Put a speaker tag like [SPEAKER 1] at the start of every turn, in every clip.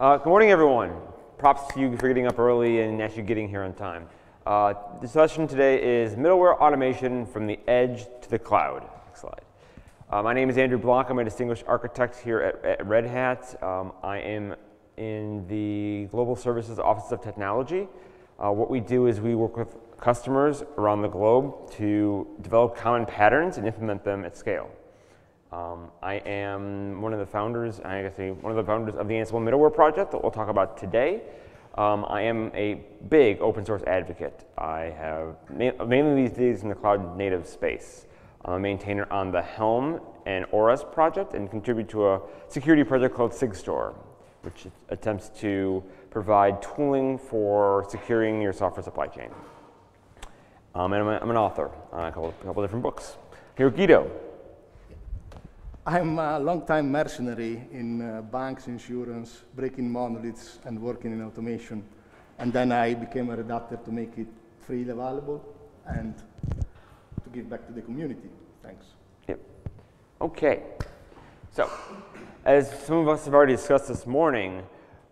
[SPEAKER 1] Uh, good morning, everyone. Props to you for getting up early and actually getting here on time. Uh, the session today is middleware automation from the edge to the cloud. Next slide. Uh, my name is Andrew Block. I'm a distinguished architect here at, at Red Hat. Um, I am in the Global Services Office of Technology. Uh, what we do is we work with customers around the globe to develop common patterns and implement them at scale. Um, I am one of the founders, I guess one of the founders of the Ansible middleware project that we'll talk about today. Um, I am a big open source advocate. I have mainly these days in the cloud native space. I'm a maintainer on the Helm and ORAS project and contribute to a security project called SigStore, which attempts to provide tooling for securing your software supply chain. Um, and I'm, a, I'm, an author on a couple, a couple different books. Here, Guido.
[SPEAKER 2] I'm a long-time mercenary in uh, banks, insurance, breaking monoliths, and working in automation. And then I became a Red Hatter to make it freely available and to give back to the community. Thanks.
[SPEAKER 1] Yep. Okay. So, as some of us have already discussed this morning,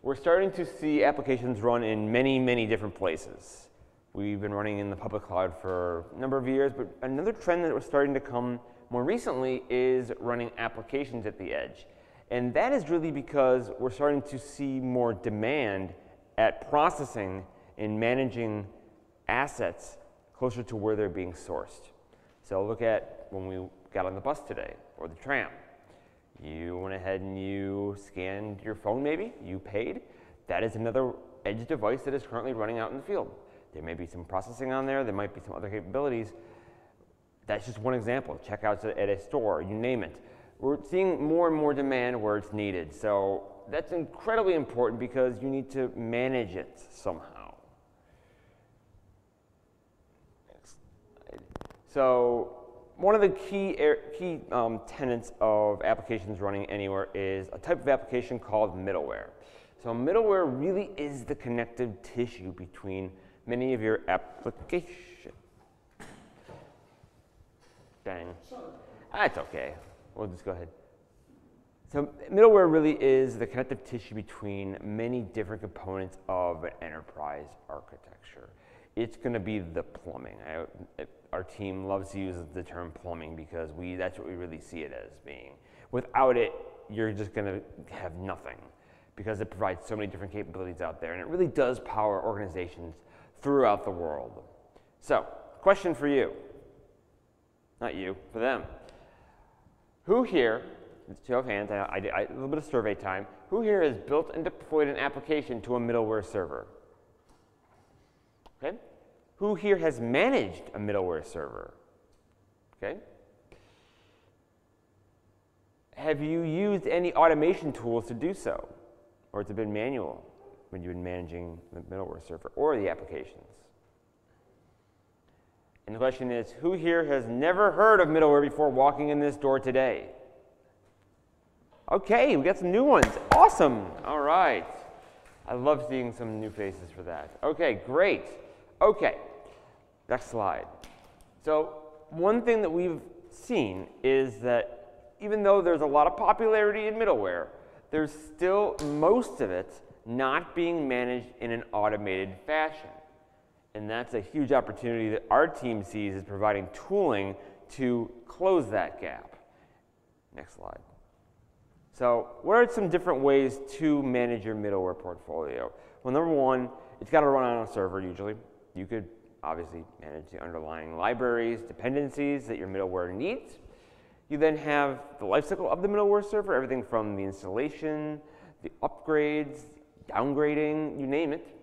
[SPEAKER 1] we're starting to see applications run in many, many different places. We've been running in the public cloud for a number of years, but another trend that was starting to come more recently is running applications at the edge. And that is really because we're starting to see more demand at processing and managing assets closer to where they're being sourced. So look at when we got on the bus today or the tram. You went ahead and you scanned your phone maybe, you paid. That is another edge device that is currently running out in the field. There may be some processing on there, there might be some other capabilities, that's just one example. Checkouts at a store, you name it. We're seeing more and more demand where it's needed. So that's incredibly important because you need to manage it somehow. So one of the key, key um, tenets of applications running anywhere is a type of application called middleware. So middleware really is the connective tissue between many of your applications. Dang. That's okay. We'll just go ahead. So middleware really is the connective tissue between many different components of an enterprise architecture. It's going to be the plumbing. I, our team loves to use the term plumbing because we that's what we really see it as being. Without it, you're just going to have nothing because it provides so many different capabilities out there and it really does power organizations throughout the world. So, question for you. Not you, for them. Who here, show of hands, I, I, I, a little bit of survey time, who here has built and deployed an application to a middleware server? Okay. Who here has managed a middleware server? Okay. Have you used any automation tools to do so? Or has it been manual when you've been managing the middleware server or the applications? And the question is, who here has never heard of middleware before walking in this door today? Okay, we got some new ones. Awesome. All right. I love seeing some new faces for that. Okay, great. Okay, next slide. So one thing that we've seen is that even though there's a lot of popularity in middleware, there's still most of it not being managed in an automated fashion. And that's a huge opportunity that our team sees as providing tooling to close that gap. Next slide. So what are some different ways to manage your middleware portfolio? Well, number one, it's got to run on a server usually. You could obviously manage the underlying libraries, dependencies that your middleware needs. You then have the lifecycle of the middleware server, everything from the installation, the upgrades, downgrading, you name it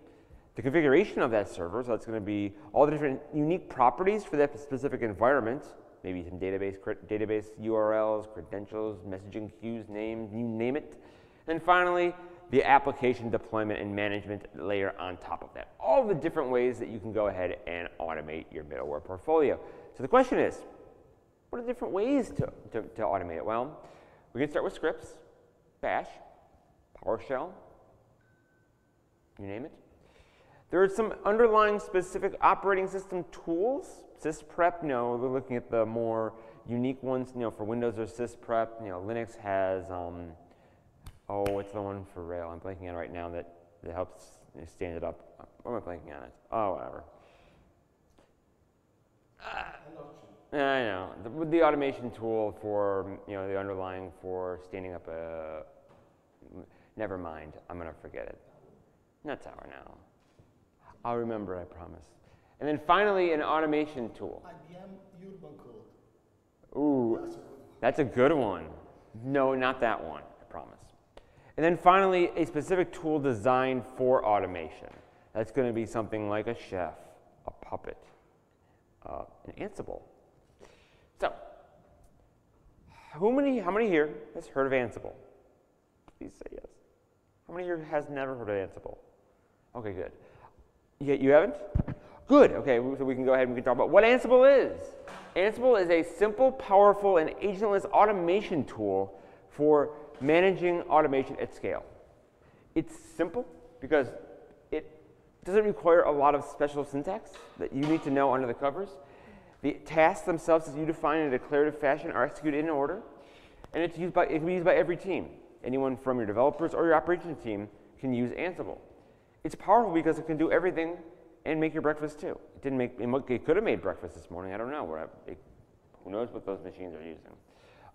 [SPEAKER 1] the configuration of that server, so that's going to be all the different unique properties for that specific environment, maybe some database, database URLs, credentials, messaging queues, names, you name it. And finally, the application deployment and management layer on top of that. All the different ways that you can go ahead and automate your middleware portfolio. So the question is, what are the different ways to, to, to automate it? Well, we can start with scripts, Bash, PowerShell, you name it. There are some underlying specific operating system tools. SysPrep, know, we're looking at the more unique ones. You know, for Windows, or SysPrep. You know, Linux has um, Oh, it's the one for RHEL. I'm blanking on it right now that, that helps stand it up. What am I blanking on it? Oh, whatever. Uh, I know. The, the automation tool for, you know, the underlying for standing up a, never mind. I'm going to forget it. Not Tower now. I'll remember, I promise. And then finally, an automation tool.
[SPEAKER 2] IBM Urban Code.
[SPEAKER 1] Ooh, that's a good one. No, not that one, I promise. And then finally, a specific tool designed for automation. That's going to be something like a chef, a puppet, uh, an Ansible. So, how many, how many here has heard of Ansible? Please say yes. How many here has never heard of Ansible? Okay, good. You, you haven't? Good. Okay, so we can go ahead and we can talk about what Ansible is. Ansible is a simple, powerful, and agentless automation tool for managing automation at scale. It's simple because it doesn't require a lot of special syntax that you need to know under the covers. The tasks themselves, as you define in a declarative fashion, are executed in order, and it's used by, it can be used by every team. Anyone from your developers or your operations team can use Ansible. It's powerful because it can do everything and make your breakfast too. It didn't make it could have made breakfast this morning. I don't know. It, who knows what those machines are using?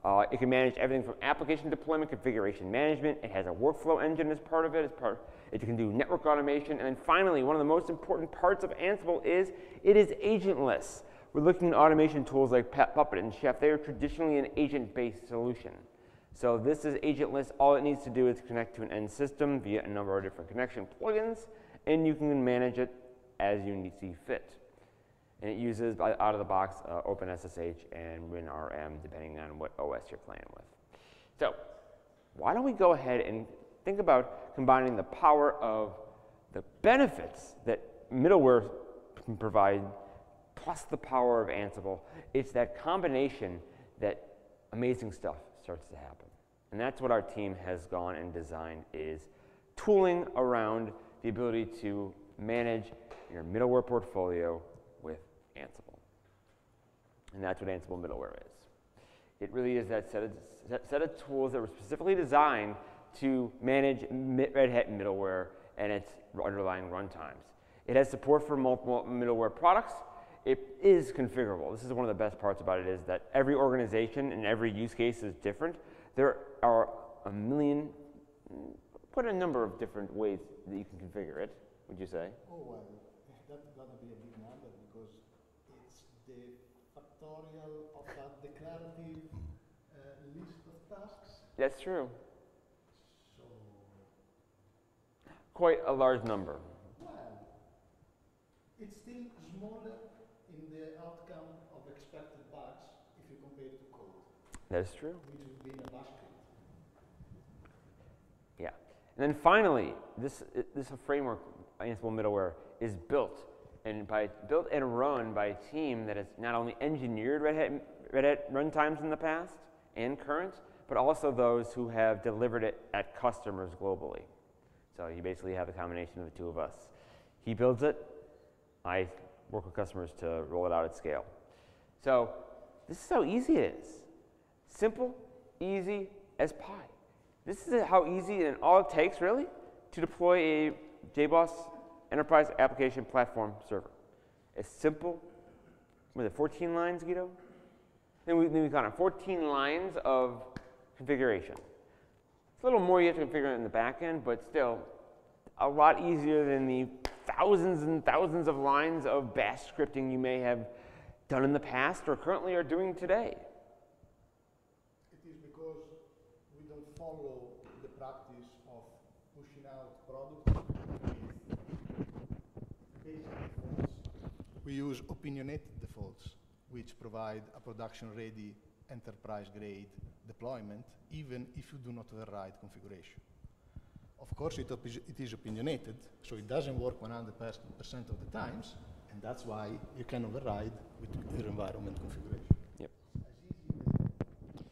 [SPEAKER 1] Uh, it can manage everything from application deployment, configuration management. It has a workflow engine as part of it. As part, it can do network automation. And then finally, one of the most important parts of Ansible is it is agentless. We're looking at automation tools like Puppet and Chef. They are traditionally an agent-based solution. So this is agentless. All it needs to do is connect to an end system via a number of different connection plugins, and you can manage it as you need see fit. And it uses out of the box uh, OpenSSH and WinRM depending on what OS you're playing with. So why don't we go ahead and think about combining the power of the benefits that middleware can provide plus the power of Ansible. It's that combination that amazing stuff starts to happen. And that's what our team has gone and designed is tooling around the ability to manage your middleware portfolio with Ansible. And that's what Ansible middleware is. It really is that set of, set of tools that were specifically designed to manage Red Hat middleware and its underlying runtimes. It has support for multiple middleware products. It is configurable. This is one of the best parts about it is that every organization and every use case is different. There are a million, quite a number of different ways that you can configure it, would you say?
[SPEAKER 2] Oh, well, that's going to be a big number because it's the factorial of a declarative uh, list of tasks.
[SPEAKER 1] That's true.
[SPEAKER 2] So,
[SPEAKER 1] Quite a large number.
[SPEAKER 2] well, it's still smaller the outcome of expected bugs if you compare it to code,
[SPEAKER 1] That's true.
[SPEAKER 2] which would be in a script.
[SPEAKER 1] Yeah. And then finally, this, this framework, Ansible middleware, is built and by built and run by a team that has not only engineered Red Hat, Red Hat runtimes in the past and current, but also those who have delivered it at customers globally. So you basically have a combination of the two of us. He builds it, I work with customers to roll it out at scale. So this is how easy it is. Simple, easy as pie. This is how easy and all it takes really to deploy a JBoss enterprise application platform server. It's simple. Was it 14 lines, Guido? Then we, then we got on 14 lines of configuration. It's a little more you have to configure in the back end, but still a lot easier than the thousands and thousands of lines of bash scripting you may have done in the past or currently are doing today.
[SPEAKER 2] It is because we don't follow the practice of pushing out products with basic defaults. We use opinionated defaults, which provide a production-ready enterprise-grade deployment, even if you do not have the right configuration. Of course, it, op- it is opinionated, so it doesn't work 100% of the times, and that's why you can override with your environment configuration.
[SPEAKER 1] Yep.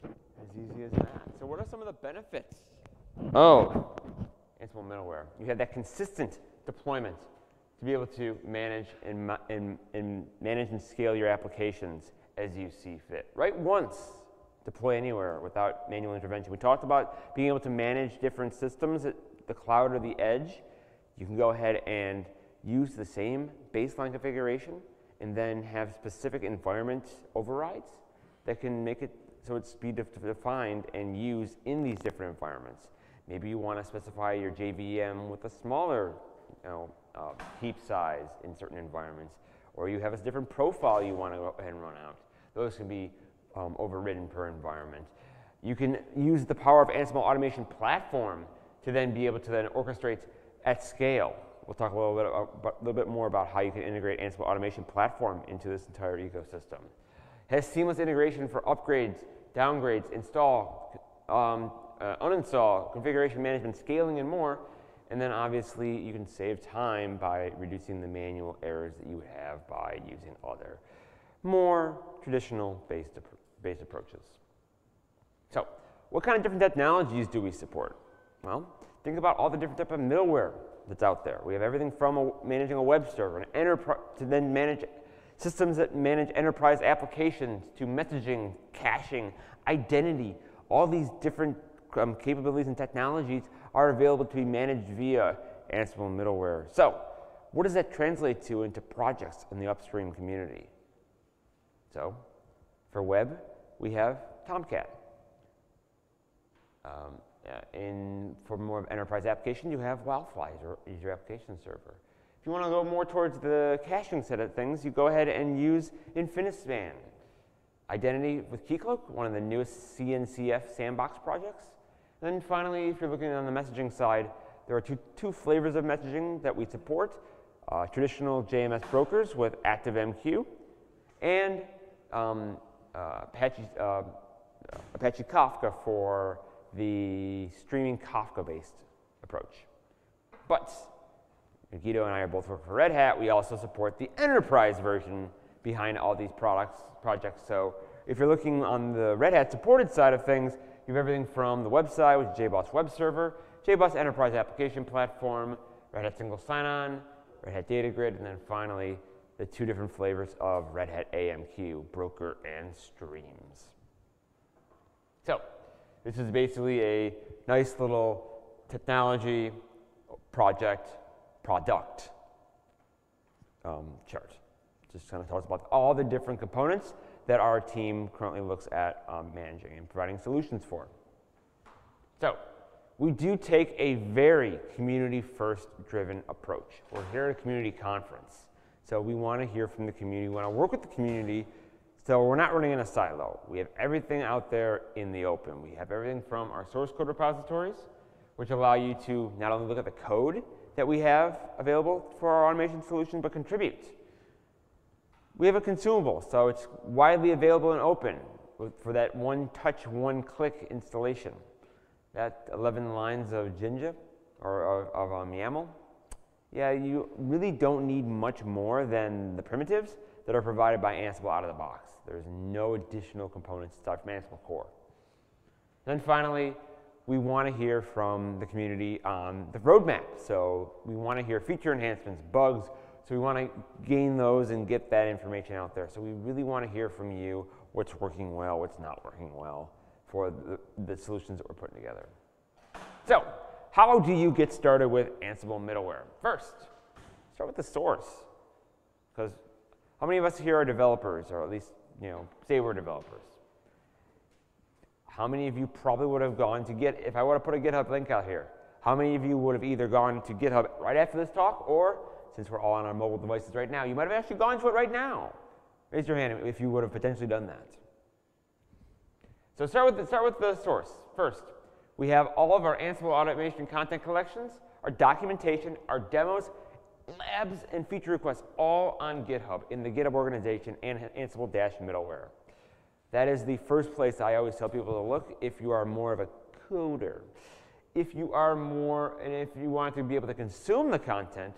[SPEAKER 1] As easy as that. So what are some of the benefits? Oh, Ansible middleware. You have that consistent deployment to be able to manage and, ma- and, and manage and scale your applications as you see fit. Right once deploy anywhere without manual intervention. We talked about being able to manage different systems at the cloud or the edge. You can go ahead and use the same baseline configuration and then have specific environment overrides that can make it so it's speed defined and used in these different environments. Maybe you want to specify your JVM with a smaller you know, uh, heap size in certain environments, or you have a different profile you want to go ahead and run out. Those can be um, overridden per environment. You can use the power of Ansible Automation Platform to then be able to then orchestrate at scale. We'll talk a little bit, about, a little bit more about how you can integrate Ansible Automation Platform into this entire ecosystem. Has seamless integration for upgrades, downgrades, install, um, uh, uninstall, configuration management, scaling, and more. And then obviously you can save time by reducing the manual errors that you would have by using other more traditional based, based approaches. So what kind of different technologies do we support? Well, think about all the different type of middleware that's out there. We have everything from a, managing a web server, an enterprise, to then manage systems that manage enterprise applications, to messaging, caching, identity. All these different um, capabilities and technologies are available to be managed via Ansible middleware. So, what does that translate to into projects in the upstream community? So, for web, we have Tomcat. Um, in, for more enterprise application, you have Wildfly as your application server. If you want to go more towards the caching set of things, you go ahead and use Infinispan. Identity with Keycloak, one of the newest CNCF sandbox projects. And then finally, if you're looking on the messaging side, there are two, two flavors of messaging that we support. Uh, traditional JMS brokers with ActiveMQ and um, uh, Apache, uh, Apache Kafka for the streaming Kafka-based approach. But Guido and I are both working for Red Hat. We also support the enterprise version behind all these products projects. So if you're looking on the Red Hat supported side of things, you have everything from the website, which is JBoss Web Server, JBoss Enterprise Application Platform, Red Hat Single Sign-On, Red Hat Data Grid, and then finally the two different flavors of Red Hat AMQ, Broker and Streams. So this is basically a nice little technology project product um, chart. Just kind of talks about all the different components that our team currently looks at um, managing and providing solutions for. So, we do take a very community first driven approach. We're here at a community conference. So we want to hear from the community, we want to work with the community. So we're not running in a silo. We have everything out there in the open. We have everything from our source code repositories, which allow you to not only look at the code that we have available for our automation solution, but contribute. We have a consumable, so it's widely available and open for that one touch, one click installation. That 11 lines of Jinja or of, of um, YAML yeah, you really don't need much more than the primitives that are provided by Ansible out of the box. There's no additional components aside from Ansible core. Then finally, we want to hear from the community on the roadmap. So we want to hear feature enhancements, bugs. So we want to gain those and get that information out there. So we really want to hear from you what's working well, what's not working well for the, the solutions that we're putting together. So how do you get started with Ansible middleware? First, start with the source. Because how many of us here are developers, or at least, you know, say we're developers? How many of you probably would have gone to Git, if I were to put a GitHub link out here, how many of you would have either gone to GitHub right after this talk, or since we're all on our mobile devices right now, you might have actually gone to it right now? Raise your hand if you would have potentially done that. So start with the, start with the source first. We have all of our Ansible automation content collections, our documentation, our demos, labs, and feature requests all on GitHub in the GitHub organization and Ansible Dash middleware. That is the first place I always tell people to look if you are more of a coder. If you are more, and if you want to be able to consume the content,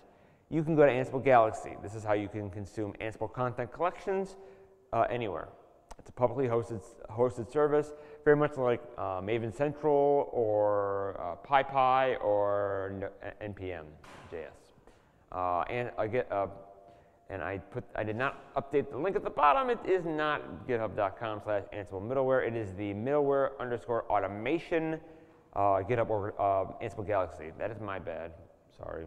[SPEAKER 1] you can go to Ansible Galaxy. This is how you can consume Ansible content collections uh, anywhere. It's a publicly hosted, hosted service, very much like uh, Maven Central or uh, PyPI or NPM JS. Uh, and I get, uh, And I put, I did not update the link at the bottom. It is not github.com slash Ansible middleware. It is the middleware underscore automation uh, GitHub or uh, Ansible Galaxy. That is my bad. Sorry.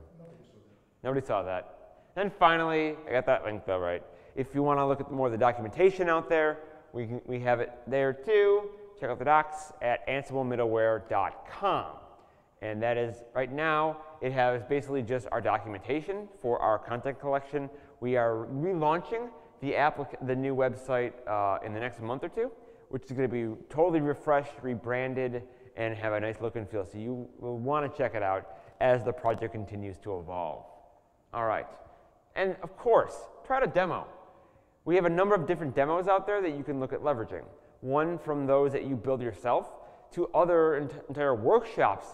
[SPEAKER 1] Nobody saw that. Then finally, I got that link though, right? If you want to look at more of the documentation out there, we, can, we have it there too. Check out the docs at ansiblemiddleware.com. And that is, right now, it has basically just our documentation for our content collection. We are relaunching the, the new website uh, in the next month or two, which is going to be totally refreshed, rebranded, and have a nice look and feel. So you will want to check it out as the project continues to evolve. All right. And of course, try to demo. We have a number of different demos out there that you can look at leveraging. One from those that you build yourself to other ent entire workshops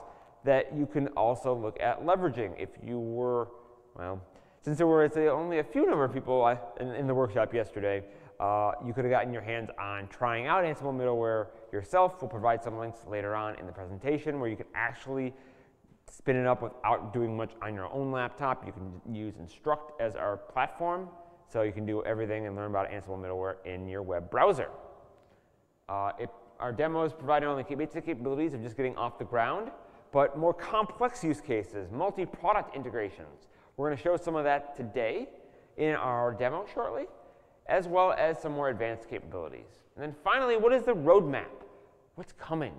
[SPEAKER 1] that you can also look at leveraging. If you were, well, since there were only a few number of people in, in the workshop yesterday, uh, you could have gotten your hands on trying out Ansible middleware yourself. We'll provide some links later on in the presentation where you can actually spin it up without doing much on your own laptop. You can use Instruqt as our platform, so you can do everything and learn about Ansible middleware in your web browser. Uh, it, our demos provide only basic capabilities of just getting off the ground, but more complex use cases, multi-product integrations. We're going to show some of that today in our demo shortly, as well as some more advanced capabilities. And then finally, what is the roadmap? What's coming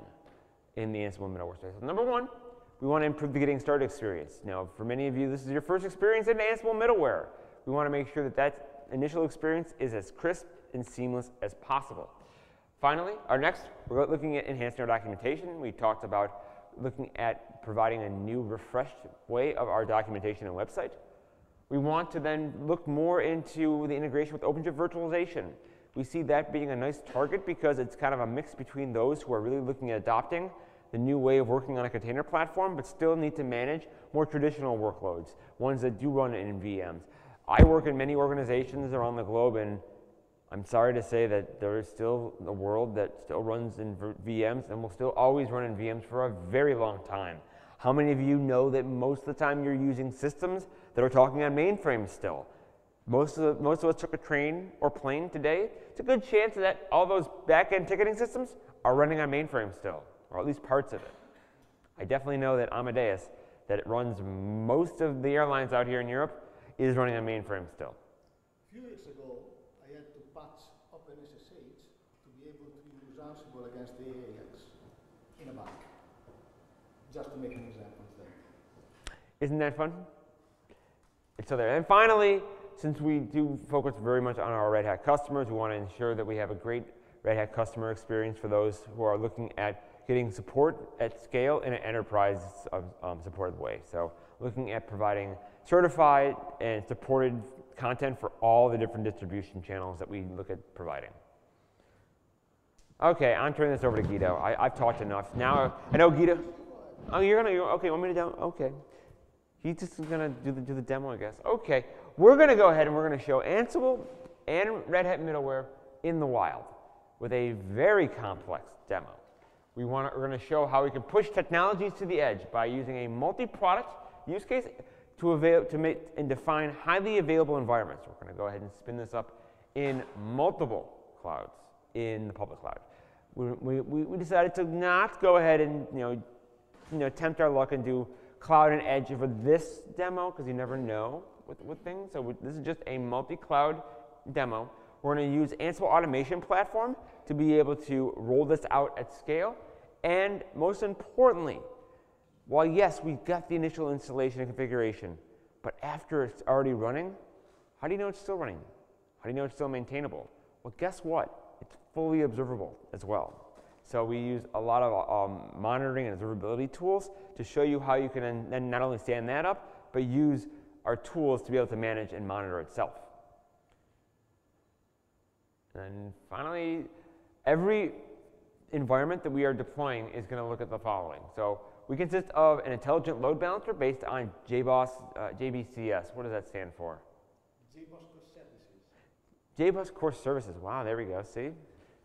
[SPEAKER 1] in the Ansible middleware space? number one, we want to improve the getting started experience. Now, for many of you, this is your first experience in Ansible middleware. We want to make sure that that initial experience is as crisp and seamless as possible. Finally, our next, we're looking at enhancing our documentation. We talked about looking at providing a new refreshed way of our documentation and website. We want to then look more into the integration with OpenShift virtualization. We see that being a nice target because it's kind of a mix between those who are really looking at adopting the new way of working on a container platform, but still need to manage more traditional workloads, ones that do run in VMs. I work in many organizations around the globe, and I'm sorry to say that there is still a world that still runs in VMs and will still always run in VMs for a very long time. How many of you know that most of the time you're using systems that are talking on mainframes still? Most of, the, most of us took a train or plane today. It's a good chance that all those back-end ticketing systems are running on mainframe still or at least parts of it. I definitely know that Amadeus, that it runs most of the airlines out here in Europe, is running on mainframe still.
[SPEAKER 2] A few weeks ago, I had to patch OpenSSH to be able to use Ansible against the AIX in a bank, just to make an example of that.
[SPEAKER 1] Isn't that fun? It's so there. And finally, since we do focus very much on our Red Hat customers, we want to ensure that we have a great Red Hat customer experience for those who are looking at getting support at scale in an enterprise um, supported way. So looking at providing certified and supported content for all the different distribution channels that we look at providing. Okay, I'm turning this over to Guido. I, have talked enough. Now, I know Guido. Oh, you're gonna, okay, want me to demo? Okay. He's just gonna do the, do the demo, I guess. Okay, we're gonna go ahead and we're gonna show Ansible and Red Hat middleware in the wild with a very complex demo. We want we're to show how we can push technologies to the edge by using a multi-product use case to, avail, to make and define highly available environments. We're to go ahead and spin this up in multiple clouds in the public cloud. We, we, we decided to not go ahead and you know, you know, tempt our luck and do cloud and edge for this demo because you never know with, with things. So we, this is just a multi-cloud demo. We're going to use Ansible Automation Platform to be able to roll this out at scale. And most importantly, while yes, we've got the initial installation and configuration, but after it's already running, how do you know it's still running? How do you know it's still maintainable? Well, guess what? Fully observable as well. So we use a lot of um, monitoring and observability tools to show you how you can then not only stand that up, but use our tools to be able to manage and monitor itself. And finally, every environment that we are deploying is going to look at the following. So we consist of an intelligent load balancer based on JBoss, uh, JBCS. What does that stand for?
[SPEAKER 2] JBoss Core Services.
[SPEAKER 1] JBoss Core Services. Wow, there we go. See?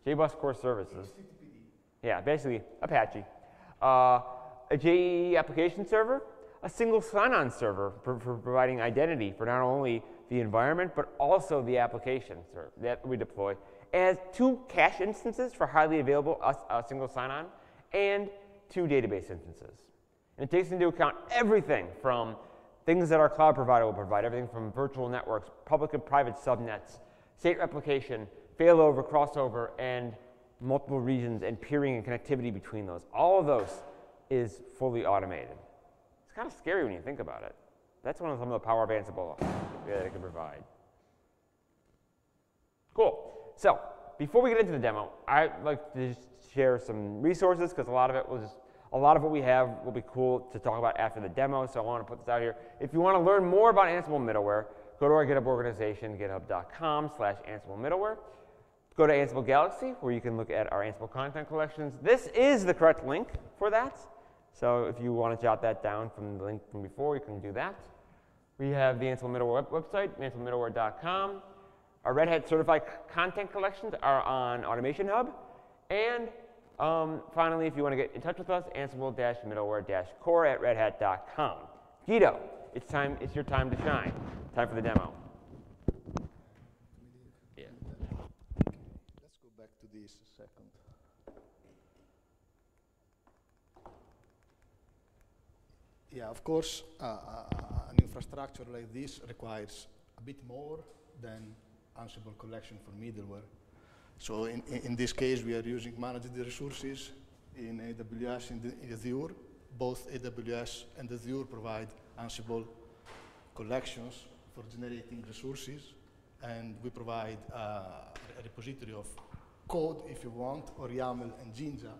[SPEAKER 1] JBoss Core Services. Yeah, basically Apache. Uh, a JEE application server, a single sign-on server for, for, providing identity for not only the environment, but also the application that we deploy. It has two cache instances for highly available uh, single sign-on and two database instances. And it takes into account everything from things that our cloud provider will provide, everything from virtual networks, public and private subnets, state replication, failover, crossover, and multiple regions and peering and connectivity between those. All of those is fully automated. It's kind of scary when you think about it. That's one of some of the power of Ansible that it can provide. Cool. So before we get into the demo, I'd like to share some resources because a lot of it was a lot of what we have will be cool to talk about after the demo, so I want to put this out here. If you want to learn more about Ansible middleware, go to our GitHub organization, github.com slash Ansible middleware. Go to Ansible Galaxy, where you can look at our Ansible content collections. This is the correct link for that. So if you want to jot that down from the link from before, you can do that. We have the Ansible middleware website, ansiblemiddleware.com. Our Red Hat certified content collections are on Automation Hub. And um, finally, if you want to get in touch with us, ansible-middleware-core at redhat.com. Guido, it's time. It's your time to shine. Time for the demo.
[SPEAKER 2] Yeah. Let's go back to this a second. Yeah, of course, uh, uh, an infrastructure like this requires a bit more than Ansible collection for middleware. So in, in this case, we are using managed resources in AWS and in Azure. Both AWS and Azure provide Ansible collections for generating resources, and we provide uh, a repository of code, if you want, or YAML and Jinja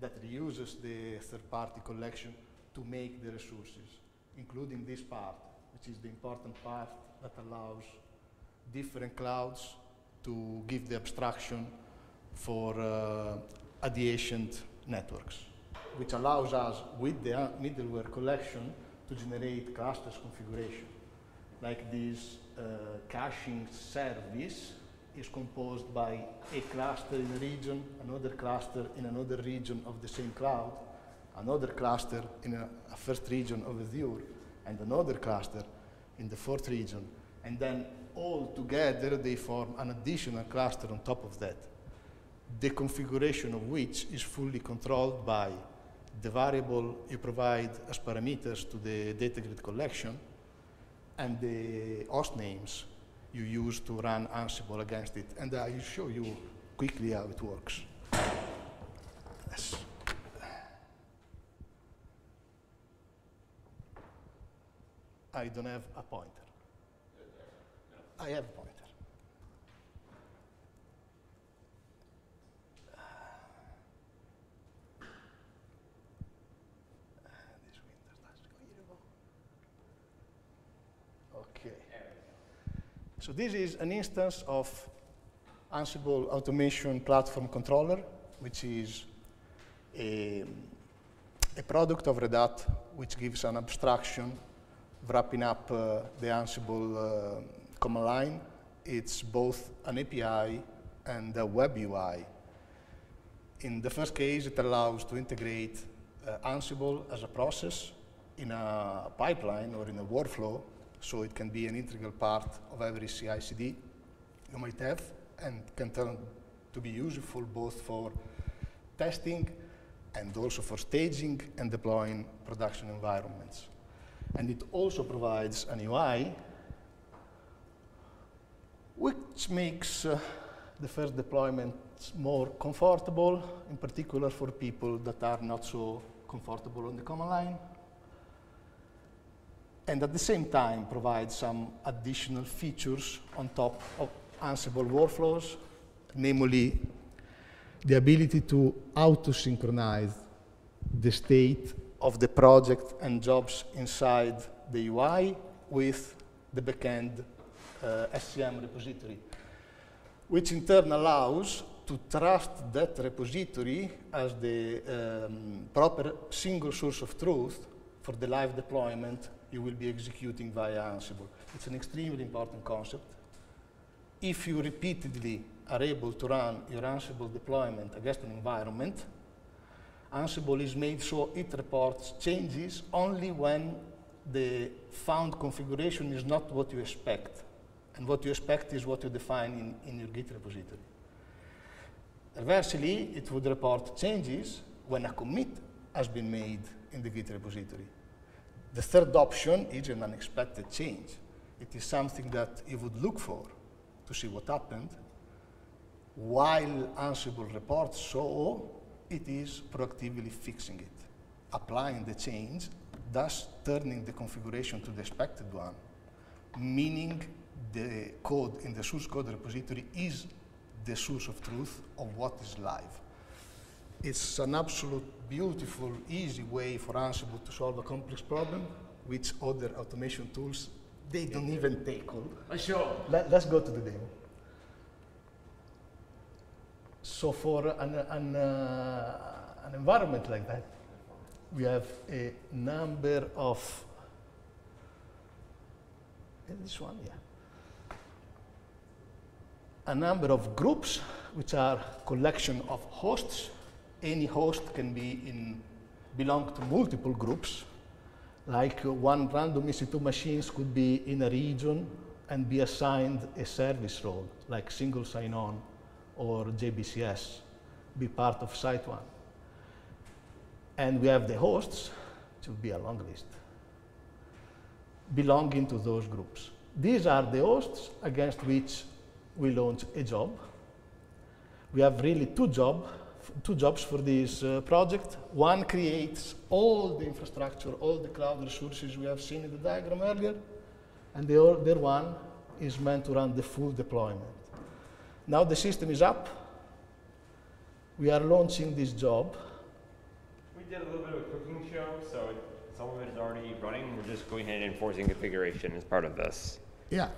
[SPEAKER 2] that reuses the third-party collection to make the resources, including this part, which is the important part that allows different clouds to give the abstraction for uh, adjacent networks, which allows us, with the middleware collection, to generate clusters configuration. Like this uh, caching service is composed by a cluster in a region, another cluster in another region of the same cloud, another cluster in a, a first region of Azure, and another cluster in the fourth region. And then all together they form an additional cluster on top of that, the configuration of which is fully controlled by the variable you provide as parameters to the data grid collection and the host names you use to run Ansible against it. And I will show you quickly how it works. I don't have a pointer. I have a pointer. Okay. So this is an instance of Ansible Automation Platform Controller, which is a, a product of Red Hat, which gives an abstraction wrapping up uh, the Ansible uh, command line. It's both an API and a web UI. In the first case, it allows to integrate uh, Ansible as a process in a pipeline or in a workflow, so it can be an integral part of every CI/CD you might have, and can turn to be useful both for testing and also for staging and deploying production environments. And it also provides an UI which makes uh, the first deployment more comfortable, in particular for people that are not so comfortable on the command line. And at the same time provide some additional features on top of Ansible workflows, namely the ability to auto-synchronize the state of the project and jobs inside the UI with the backend uh, SCM repository, which in turn allows to trust that repository as the um, proper single source of truth for the live deployment you will be executing via Ansible. It's an extremely important concept. If you repeatedly are able to run your Ansible deployment against an environment, Ansible is made so it reports changes only when the found configuration is not what you expect. And what you expect is what you define in, in your Git repository. Reversely, it would report changes when a commit has been made in the Git repository. The third option is an unexpected change. It is something that you would look for to see what happened. While Ansible reports so, it is proactively fixing it, applying the change, thus turning the configuration to the expected one, meaning the code in the source code repository is the source of truth of what is live. It's an absolute beautiful, easy way for Ansible to solve a complex problem, which other automation tools, they don't even tackle.
[SPEAKER 1] Let's show.
[SPEAKER 2] Let, us go to the demo. So for an, an, uh, an environment like that, we have a number of, this one, yeah. A number of groups, which are collection of hosts any host can be in, belong to multiple groups. Like uh, one random EC2 machines could be in a region and be assigned a service role, like single sign-on or JBCS, be part of site one. And we have the hosts, will be a long list, belonging to those groups. These are the hosts against which we launch a job. We have really two jobs two jobs for this uh, project. One creates all the infrastructure, all the cloud resources we have seen in the diagram earlier, and the other one is meant to run the full deployment. Now the system is up. We are launching this job.
[SPEAKER 1] We did a little bit of a cooking show, so some of it is already running. We're just going ahead and enforcing configuration as part of this.
[SPEAKER 2] Yeah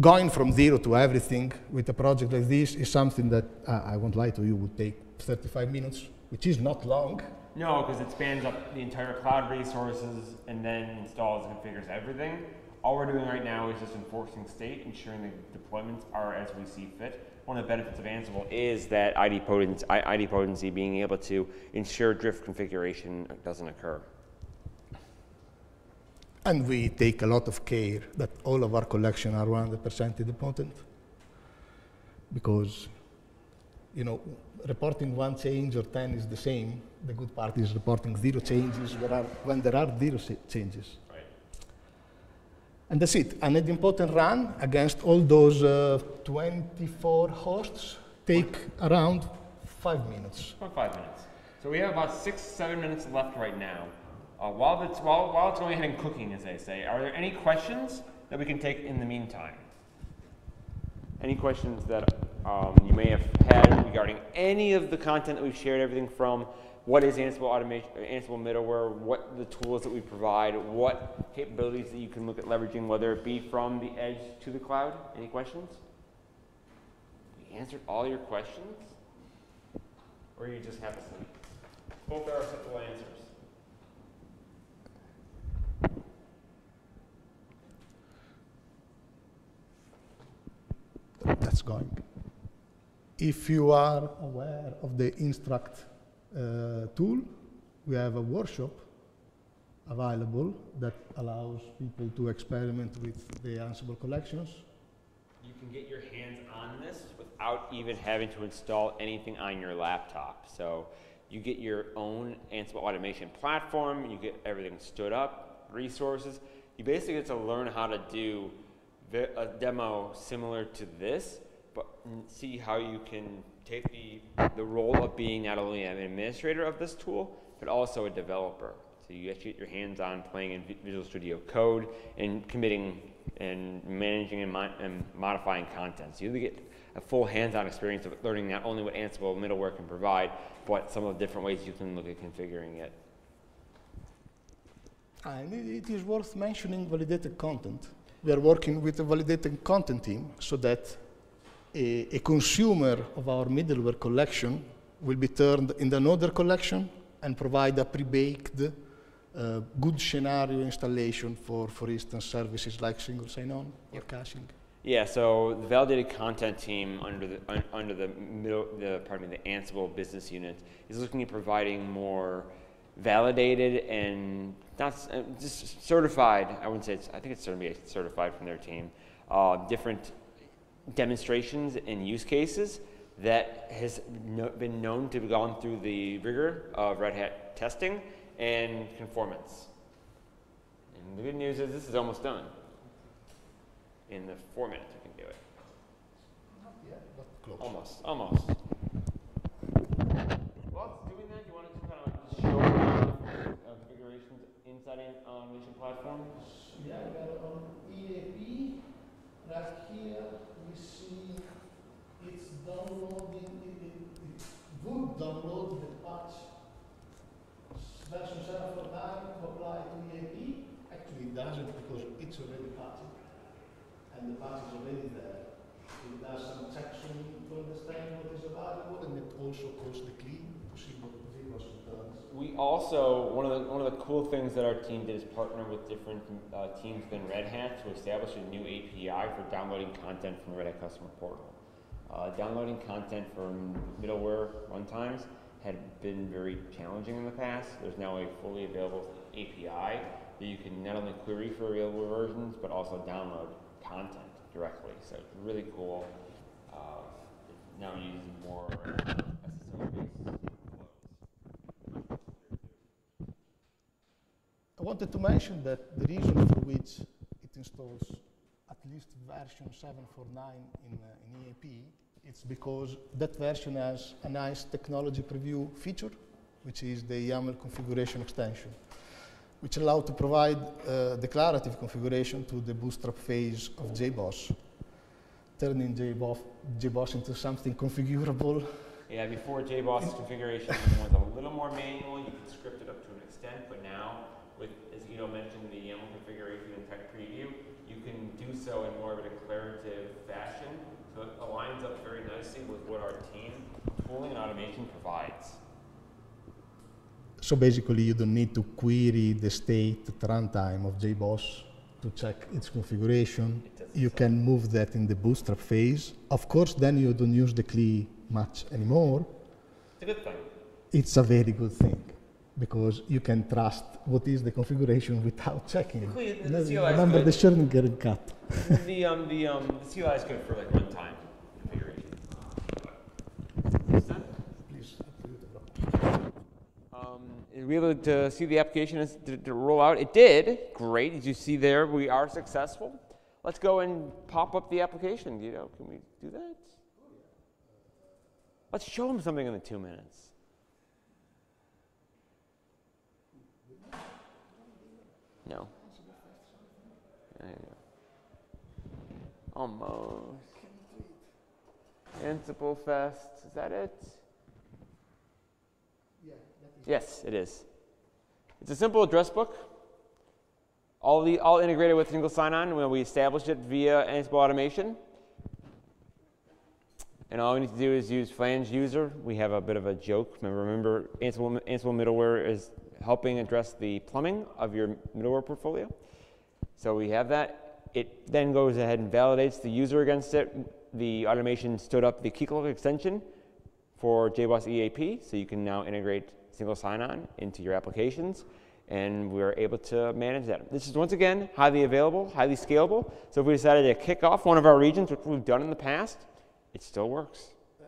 [SPEAKER 2] going from zero to everything with a project like this is something that uh, I won't lie to you would take 35 minutes, which is not long.
[SPEAKER 1] No, because it spans up the entire cloud resources and then installs and configures everything. All we're doing right now is just enforcing state, ensuring the deployments are as we see fit. One of the benefits of Ansible is that idempotency, idempotency being able to ensure drift configuration doesn't occur.
[SPEAKER 2] And we take a lot of care that all of our collection are 100% idempotent because, you know, reporting one change or 10 is the same. The good part is reporting zero changes when there are zero changes. And that's it. An idempotent run against all those uh, 24 hosts take around five minutes.
[SPEAKER 1] About five minutes. So we have about six, seven minutes left right now. Uh, while, it's, while, while it's going ahead and cooking, as they say, are there any questions that we can take in the meantime? Any questions that um, you may have had regarding any of the content that we've shared, everything from what is Ansible automation, Ansible middleware, what the tools that we provide, what capabilities that you can look at leveraging, whether it be from the edge to the cloud? Any questions? We answered all your questions? Or you just have some? Both are acceptable answers.
[SPEAKER 2] that's going. If you are aware of the Instruqt Uh, tool, we have a workshop available that allows people to experiment with the Ansible collections.
[SPEAKER 1] You can get your hands on this without even having to install anything on your laptop. So you get your own Ansible automation platform, you get everything stood up, resources. You basically get to learn how to do a demo similar to this, but mm, see how you can take the, the role of being not only an administrator of this tool, but also a developer. So you actually get your hands on playing in Visual Studio Code and committing and managing and, mo and modifying content. So you get a full hands-on experience of learning not only what Ansible middleware can provide, but some of the different ways you can look at configuring it.
[SPEAKER 2] Uh, and it is worth mentioning validated content we are working with a validated content team so that a, a consumer of our middleware collection will be turned in another collection and provide a pre-baked uh, good scenario installation for, for instance, services like single sign-on or caching.
[SPEAKER 1] Yeah, so the validated content team under the un, under the middle the pardon me the Ansible business unit is looking at providing more validated and not uh, just certified. I wouldn't say it's. I think it's certainly certified from their team. Uh, different demonstrations and use cases that has no, been known to have gone through the rigor of Red Hat testing and conformance. And the good news is this is almost done. In the four minutes, we can do it.
[SPEAKER 2] Yeah, but close.
[SPEAKER 1] Almost, almost. While it's doing that, you want to just kind of just show the configurations inside an automation platform?
[SPEAKER 2] Yeah, well, on EAP, right here, see it's downloading, it, it, download the patch version 749 to apply to EAP. Actually, it doesn't because it's already patched. And the patch is already there. It does some checking to understand what is available, and it also calls the clean to see what.
[SPEAKER 1] We also one of the one of the cool things that our team did is partner with different uh, teams within Red Hat to establish a new API for downloading content from the Red Hat Customer Portal. Uh, downloading content from middleware runtimes had been very challenging in the past. There's now a fully available API that you can not only query for available versions but also download content directly. So it's really cool. Uh, now using more SSL-based flows.
[SPEAKER 2] Wanted to mention that the reason for which it installs at least version 749 in, uh, in EAP, it's because that version has a nice technology preview feature, which is the YAML configuration extension, which allows to provide uh, declarative configuration to the bootstrap phase of JBoss, turning JBoss, JBoss into something configurable
[SPEAKER 1] Yeah, before JBoss configuration was a little more manual. You could script it up to an extent, but now, as Guido mentioned, the YAML configuration and tech preview, you can do so in more of a declarative fashion. So it aligns up very nicely with what our team tooling and automation provides.
[SPEAKER 2] So basically, you don't need to query the state at runtime of JBoss to check its configuration.
[SPEAKER 1] It
[SPEAKER 2] You can move that in the bootstrap phase. Of course, then you don't use the CLI much anymore.
[SPEAKER 1] It's a good thing.
[SPEAKER 2] It's a very good thing because you can trust what is the configuration without checking it.
[SPEAKER 1] CLI the
[SPEAKER 2] No,
[SPEAKER 1] CLI is
[SPEAKER 2] Remember
[SPEAKER 1] good.
[SPEAKER 2] the Schrödinger cut.
[SPEAKER 1] the um the um the CLI is good for like runtime configuration.
[SPEAKER 2] Please,
[SPEAKER 1] Um, are we able to see the application is to, to roll out? It did. Great. As you see there, we are successful. Let's go and pop up the application. You know, can we do that? Let's show them something in the two minutes. No. There you go. Almost. Ansible Fest. Is that it? Yeah, Yes, it is. It's a simple address book. All, the, all integrated with single sign-on when we established it via Ansible automation. And all we need to do is use flange user. We have a bit of a joke. Remember, Ansible, Ansible middleware is helping address the plumbing of your middleware portfolio. So we have that. It then goes ahead and validates the user against it. The automation stood up the Keycloak extension for JBoss EAP, so you can now integrate single sign-on into your applications, and we're able to manage that. This is once again highly available, highly scalable. So if we decided to kick off one of our regions, which we've done in the past, it still works.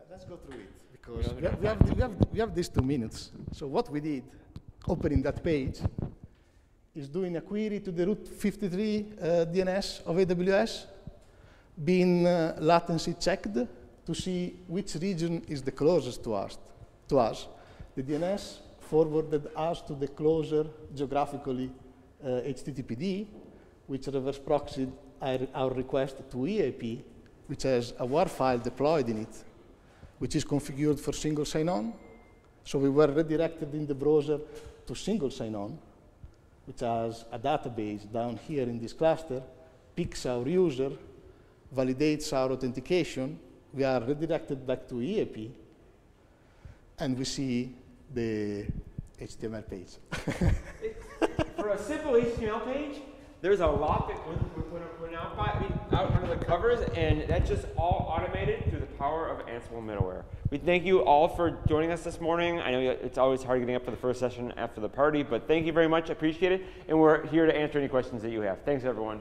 [SPEAKER 2] Let's go through it because we have, we, have, we, have, we have these two minutes. So what we did, opening that page, is doing a query to the Route 53 uh, DNS of AWS, being uh, latency checked to see which region is the closest to us. To us. The DNS forwarded us to the closer geographically uh, HTTPD, which reverse proxied our, our request to EAP, which has a WAR file deployed in it, which is configured for single sign-on. So we were redirected in the browser to single sign-on, which has a database down here in this cluster, picks our user, validates our authentication. We are redirected back to EAP, and we see the HTML page.
[SPEAKER 1] For a simple HTML page, there's a lot that we're, we're now. Out under the covers, and that's just all automated through the power of Ansible middleware. We thank you all for joining us this morning. I know it's always hard getting up for the first session after the party, but thank you very much. I appreciate it. And we're here to answer any questions that you have. Thanks, everyone.